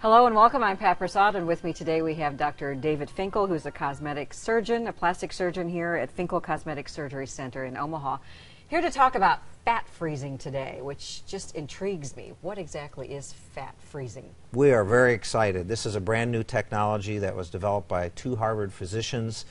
Hello and welcome. I'm Pat Prasad, and with me today we have Dr. David Finkel, who's a cosmetic surgeon, a plastic surgeon here at Finkel Cosmetic Surgery Center in Omaha. Here to talk about fat freezing today, which just intrigues me. What exactly is fat freezing? We are very excited. This is a brand new technology that was developed by two Harvard physicians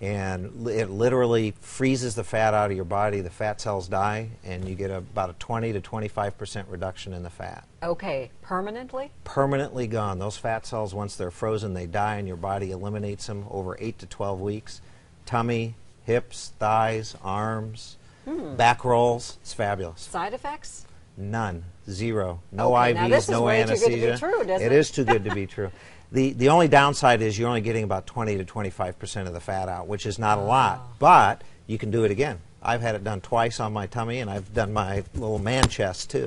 and it literally freezes the fat out of your body. The fat cells die, and you get about a 20 to 25 percent reduction in the fat. Okay, permanently? Permanently gone. Those fat cells, once they're frozen, they die, and your body eliminates them over 8 to 12 weeks. Tummy, hips, thighs, arms, hmm. back rolls. It's fabulous. Side effects? None. Zero. No okay, IVs, no anesthesia. True, it, it is too good to be true. The, the only downside is you're only getting about 20 to 25 percent of the fat out, which is not a lot, ah. but you can do it again. I've had it done twice on my tummy, and I've done my little man chest too.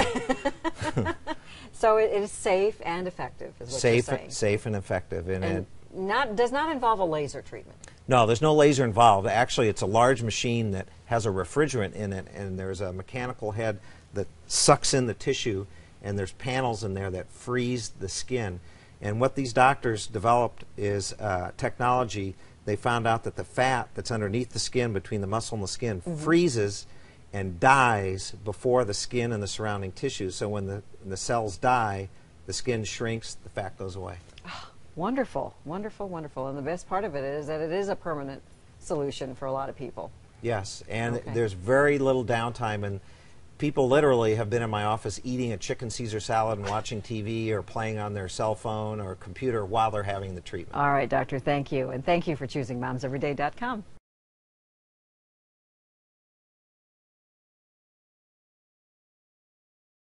so it is safe and effective, is what safe, you're saying. Safe and effective, and, and not does not involve a laser treatment. No, there's no laser involved. Actually, it's a large machine that has a refrigerant in it, and there's a mechanical head that sucks in the tissue, and there's panels in there that freeze the skin. And what these doctors developed is uh, technology. They found out that the fat that's underneath the skin, between the muscle and the skin, mm -hmm. freezes and dies before the skin and the surrounding tissue. So when the, when the cells die, the skin shrinks, the fat goes away. Wonderful, wonderful, wonderful. And the best part of it is that it is a permanent solution for a lot of people. Yes, and okay. there's very little downtime. And people literally have been in my office eating a chicken Caesar salad and watching TV or playing on their cell phone or computer while they're having the treatment. All right, doctor, thank you. And thank you for choosing momseveryday.com.